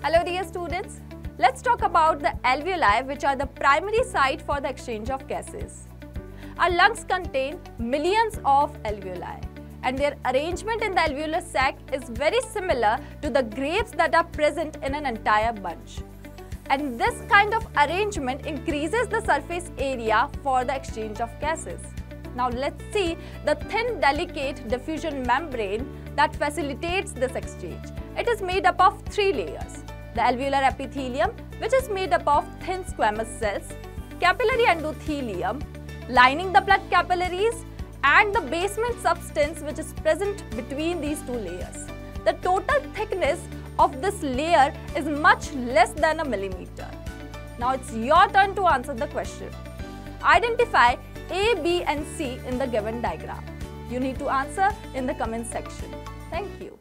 Hello dear students. Let's talk about the alveoli which are the primary site for the exchange of gases. Our lungs contain millions of alveoli and their arrangement in the alveolar sac is very similar to the grapes that are present in an entire bunch. And this kind of arrangement increases the surface area for the exchange of gases. Now let's see the thin delicate diffusion membrane that facilitates this exchange. It is made up of three layers. The alveolar epithelium which is made up of thin squamous cells, capillary endothelium lining the blood capillaries and the basement substance which is present between these two layers. The total thickness of this layer is much less than a millimeter. Now it's your turn to answer the question. Identify A, B and C in the given diagram. You need to answer in the comment section. Thank you.